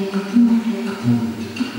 うん。